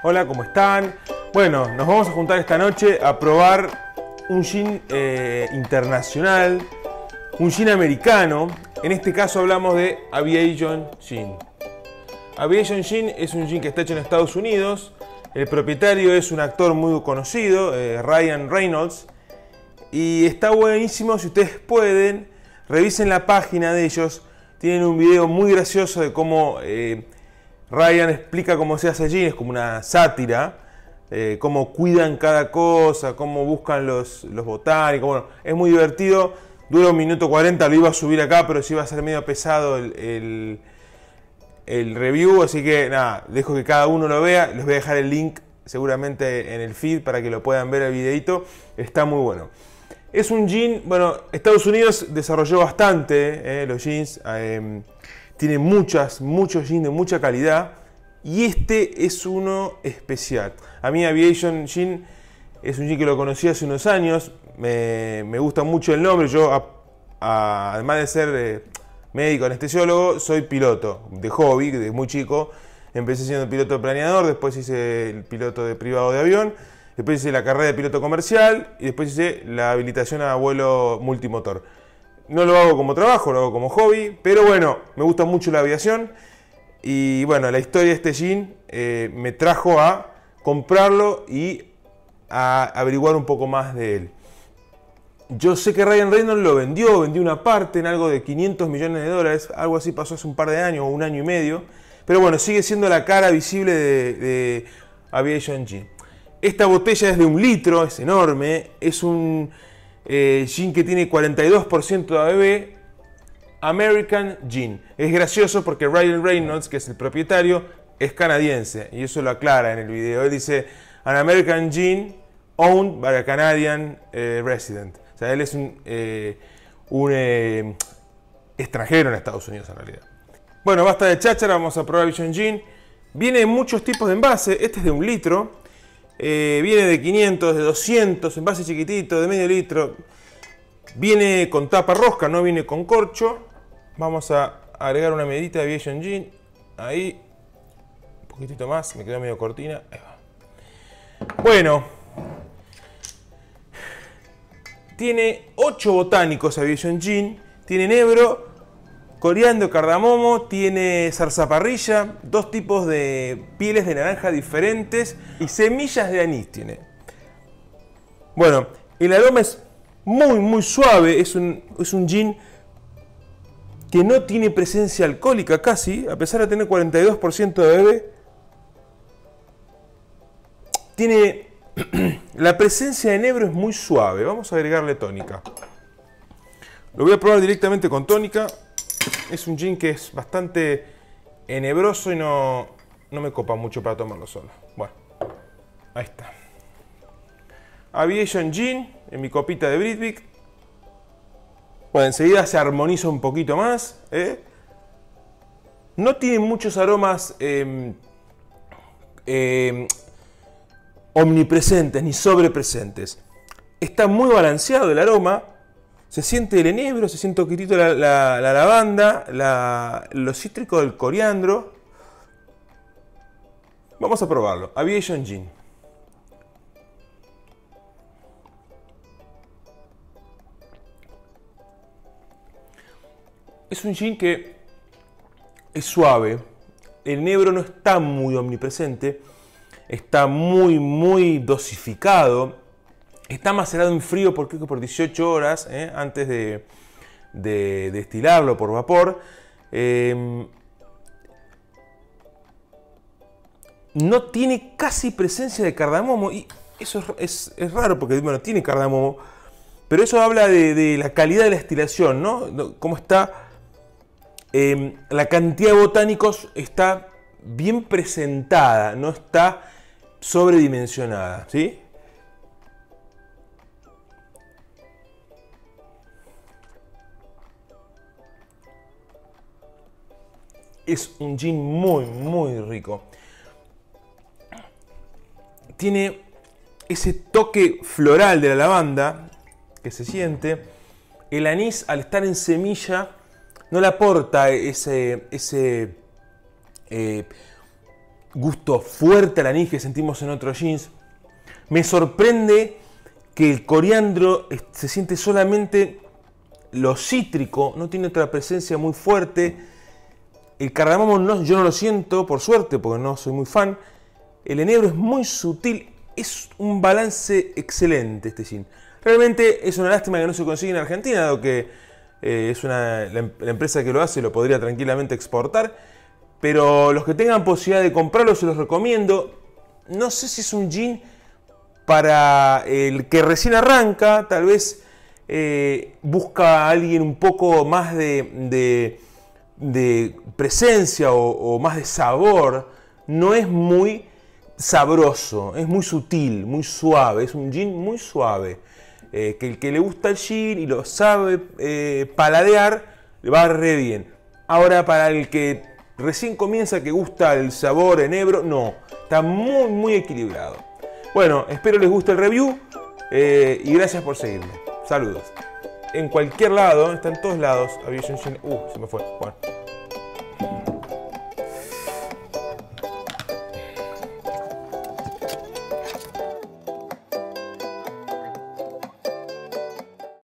Hola, ¿cómo están? Bueno, nos vamos a juntar esta noche a probar un gin eh, internacional, un gin americano. En este caso hablamos de Aviation Gin. Aviation Gin es un gin que está hecho en Estados Unidos. El propietario es un actor muy conocido, eh, Ryan Reynolds. Y está buenísimo, si ustedes pueden, revisen la página de ellos. Tienen un video muy gracioso de cómo eh, Ryan explica cómo se hace gin, es como una sátira. Eh, cómo cuidan cada cosa, cómo buscan los, los botánicos. Bueno, es muy divertido. Dura un minuto 40, lo iba a subir acá, pero sí iba a ser medio pesado el, el, review. Así que nada, dejo que cada uno lo vea. Les voy a dejar el link seguramente en el feed para que lo puedan ver el videito. Está muy bueno. Es un jean, bueno, Estados Unidos desarrolló bastante eh, los jeans. Eh, tiene muchas, muchos jeans de mucha calidad. Y este es uno especial. A mí Aviation Jean es un jean que lo conocí hace unos años. Me, gusta mucho el nombre. Yo, además de ser eh, médico anestesiólogo, soy piloto de hobby, de muy chico. Empecé siendo piloto de planeador, después hice el piloto de privado de avión, después hice la carrera de piloto comercial y después hice la habilitación a vuelo multimotor. No lo hago como trabajo, lo hago como hobby, pero bueno, me gusta mucho la aviación y bueno, la historia de este jean eh, me trajo a comprarlo y a averiguar un poco más de él. Yo sé que Ryan Reynolds lo vendió, vendió una parte en algo de 500 millones de dólares, algo así pasó hace un par de años o un año y medio, pero bueno, sigue siendo la cara visible de, Aviation Jean. Esta botella es de un litro, es enorme, es un eh, gin que tiene 42% de ABV, American Gin. Es gracioso porque Ryan Reynolds, que es el propietario, es canadiense y eso lo aclara en el video. Él dice, an American Gin owned by a Canadian eh, resident. O sea, él es un, eh, eh, extranjero en Estados Unidos en realidad. Bueno, basta de cháchara, vamos a probar Vision Gin. Viene en muchos tipos de envase, este es de un litro. Viene de 500, de 200, envase chiquitito, de medio litro. Viene con tapa rosca, no viene con corcho. Vamos a agregar una medita de Aviation Gin. Ahí. Un poquitito más. Me quedó medio cortina. Ahí va. Bueno. Tiene 8 botánicos Aviation Gin. Tiene nebro, coriandro, cardamomo, tiene zarzaparrilla, dos tipos de pieles de naranja diferentes y semillas de anís tiene. Bueno, el aroma es muy, muy suave. Es un, es un gin que no tiene presencia alcohólica casi, a pesar de tener 42% de bebé, tiene la presencia de nebro es muy suave. Vamos a agregarle tónica. Lo voy a probar directamente con tónica. Es un gin que es bastante enebroso y no, no me copa mucho para tomarlo solo. Bueno, ahí está. Aviation Gin en mi copita de Britvic. Bueno, enseguida se armoniza un poquito más. ¿eh? No tiene muchos aromas em, em, omnipresentes ni sobrepresentes. Está muy balanceado el aroma. Se siente el enebro, se siente un poquitito la, lavanda, lo cítrico del coriandro. Vamos a probarlo. Aviation Gin. Es un gin que es suave, el negro no está muy omnipresente, está muy, muy dosificado, está macerado en frío por, por 18 horas ¿eh? antes de, destilarlo por vapor. Em, no tiene casi presencia de cardamomo y eso es, raro porque bueno, tiene cardamomo, pero eso habla de, de, la calidad de la destilación, ¿no? Cómo está Em, la cantidad de botánicos está bien presentada, no está sobredimensionada. ¿sí? Es un gin muy, muy rico. Tiene ese toque floral de la lavanda que se siente. El anís, al estar en semilla, no le aporta ese, ese eh, gusto fuerte al anís que sentimos en otros jeans. Me sorprende que el coriandro se siente solamente lo cítrico, no tiene otra presencia muy fuerte. El cardamomo no, yo no lo siento, por suerte, porque no soy muy fan. El enebro es muy sutil, es un balance excelente este gin. Realmente es una lástima que no se consiga en Argentina, dado que eh, es una, la, empresa que lo hace lo podría tranquilamente exportar. Pero los que tengan posibilidad de comprarlo se los recomiendo. No sé si es un gin para el que recién arranca, tal vez eh, busca a alguien un poco más de, presencia o, o, más de sabor. No es muy sabroso, es muy sutil, muy suave, es un gin muy suave. Eh, que el que le gusta el gin y lo sabe eh, paladear, le va re bien. Ahora para el que recién comienza, que gusta el sabor enebro, no, está muy muy equilibrado. Bueno, espero les guste el review eh, y gracias por seguirme. Saludos. En cualquier lado, está en todos lados, Aviation Gin. Uh, se me fue. Bueno.